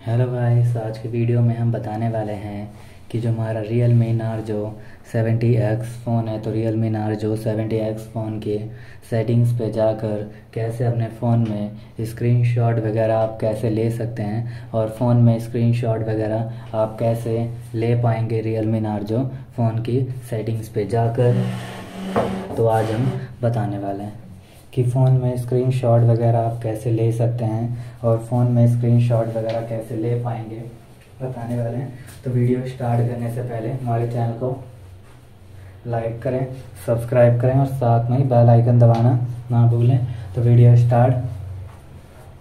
Hello guys आज के video में हम बताने वाले हैं कि जो हमारा real me Narzo 70X phone है तो Realme Narzo 70X phone के सेटिंग्स पे जाकर कैसे अपने फ़ोन में स्क्रीनशॉट वगैरह आप कैसे ले सकते हैं और फ़ोन में स्क्रीनशॉट वगैरह आप कैसे ले पाएँगे रियल मी नार्जो फ़ोन की सेटिंग्स पे जाकर तो आज हम बताने वाले हैं। कि फ़ोन में स्क्रीनशॉट वगैरह आप कैसे ले सकते हैं और फ़ोन में स्क्रीनशॉट वगैरह कैसे ले पाएँगे, बताने वाले हैं। तो वीडियो स्टार्ट करने से पहले हमारे चैनल को लाइक करें, सब्सक्राइब करें और साथ में ही बेल आइकन दबाना ना भूलें। तो वीडियो स्टार्ट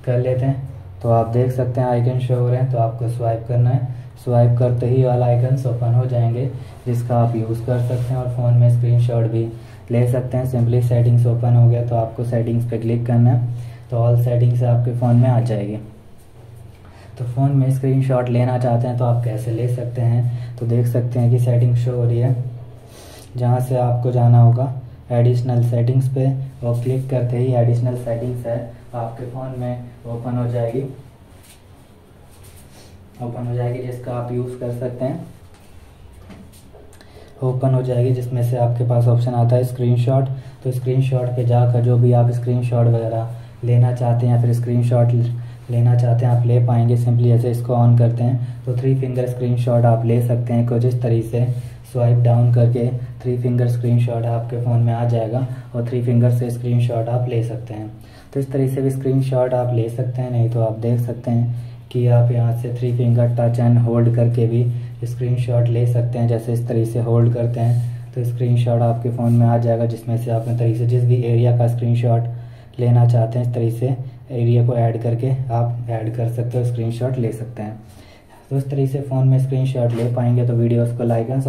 कर लेते हैं। तो आप देख सकते हैं आइकन शो हो रहे हैं तो आपको स्वाइप करना है। स्वाइप करते ही वाला आइकन ओपन हो जाएँगे, जिसका आप यूज़ कर सकते हैं और फ़ोन में स्क्रीनशॉट भी ले सकते हैं। सिंपली सेटिंग्स ओपन हो गया तो आपको सेटिंग्स पे क्लिक करना है तो ऑल सेटिंग्स आपके फ़ोन में आ जाएगी। तो फ़ोन में स्क्रीनशॉट लेना चाहते हैं तो आप कैसे ले सकते हैं? तो देख सकते हैं कि सेटिंग शो हो रही है, जहाँ से आपको जाना होगा एडिशनल सेटिंग्स पे, और क्लिक करते ही एडिशनल सेटिंग्स है, आपके फ़ोन में ओपन हो जाएगी। ओपन हो जाएगी जिसका आप यूज़ कर सकते हैं। ओपन हो जाएगी जिसमें से आपके पास ऑप्शन आता है स्क्रीनशॉट। तो स्क्रीनशॉट पे जाकर जो भी आप स्क्रीनशॉट वगैरह लेना चाहते हैं या फिर स्क्रीनशॉट लेना चाहते हैं, आप ले पाएँगे। सिंपली ऐसे इसको ऑन करते हैं। तो थ्री फिंगर स्क्रीनशॉट आप ले सकते हैं कुछ इस तरीके से। स्वाइप डाउन करके थ्री फिंगर स्क्रीनशॉट आपके फ़ोन में आ जाएगा और थ्री फिंगर से स्क्रीनशॉट आप ले सकते हैं। तो इस तरीके से भी स्क्रीनशॉट आप ले सकते हैं, नहीं तो आप देख सकते हैं। कि आप यहाँ से three finger touch and hold करके भी स्क्रीनशॉट ले सकते हैं, जैसे इस तरीके से होल्ड करते हैं। तो स्क्रीनशॉट आपके फ़ोन में आ जाएगा, जिसमें से आप तरीके से जिस भी एरिया का स्क्रीनशॉट लेना चाहते हैं, इस तरीके से एरिया को ऐड करके आप ऐड कर सकते हो स्क्रीनशॉट ले सकते हैं। तो इस तरीके से फ़ोन में स्क्रीनशॉट ले पाएँगे तो वीडियोस को लाइक एंड